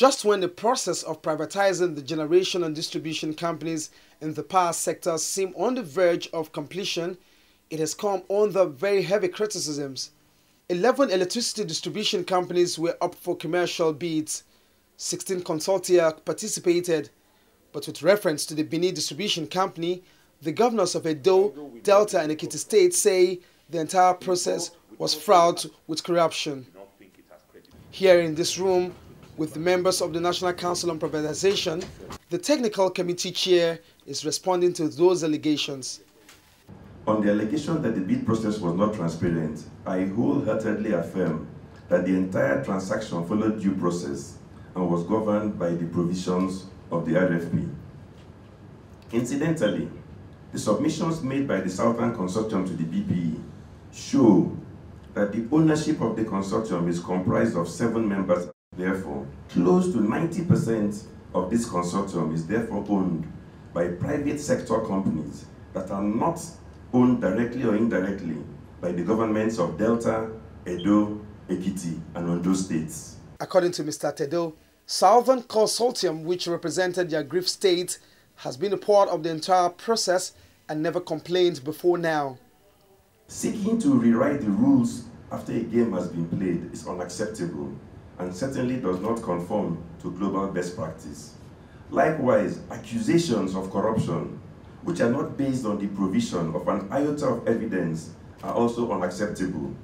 Just when the process of privatizing the generation and distribution companies in the power sector seemed on the verge of completion, it has come under very heavy criticisms. 11 electricity distribution companies were up for commercial bids. 16 consortia participated. But with reference to the Benin Distribution Company, the governors of Edo, Delta and Ekiti State say the entire process was fraught with corruption. Here in this room, with members of the National Council on Privatization, the technical committee chair is responding to those allegations. On the allegation that the bid process was not transparent, I wholeheartedly affirm that the entire transaction followed due process and was governed by the provisions of the RFP. Incidentally, the submissions made by the Southern Consortium to the BPE show that the ownership of the consortium is comprised of seven members. Therefore, close to 90% of this consortium is therefore owned by private sector companies that are not owned directly or indirectly by the governments of Delta, Edo, Ekiti, and Ondo states. According to Mr. Tedo, Southern Consortium, which represented the aggrieved state, has been a part of the entire process and never complained before now. Seeking to rewrite the rules after a game has been played is unacceptable and certainly does not conform to global best practice. Likewise, accusations of corruption, which are not based on the provision of an iota of evidence, are also unacceptable.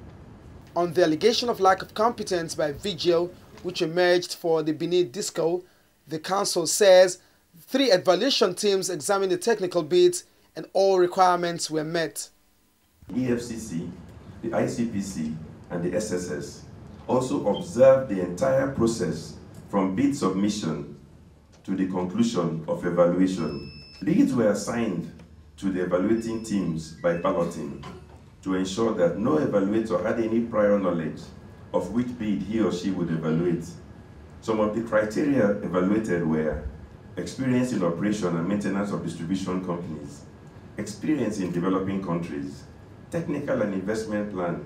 On the allegation of lack of competence by Vigeo, which emerged for the Benin Disco, the council says three evaluation teams examined the technical bids and all requirements were met. EFCC, the ICPC, and the SSS also observed the entire process from bid submission to the conclusion of evaluation. Leads were assigned to the evaluating teams by balloting to ensure that no evaluator had any prior knowledge of which bid he or she would evaluate. Some of the criteria evaluated were experience in operation and maintenance of distribution companies, experience in developing countries, technical and investment plan,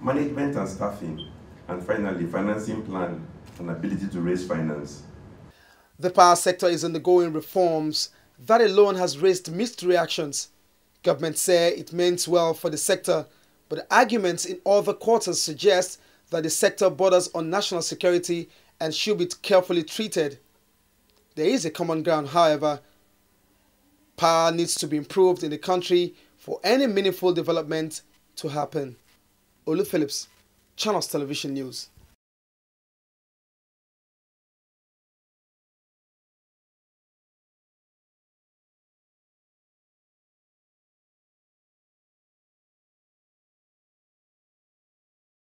management and staffing, and finally, financing plan and ability to raise finance. The power sector is undergoing reforms. That alone has raised mixed reactions. Government say it means well for the sector, but arguments in other quarters suggest that the sector borders on national security and should be carefully treated. There is a common ground, however. Power needs to be improved in the country for any meaningful development to happen. Olu Phillips, Channels Television News.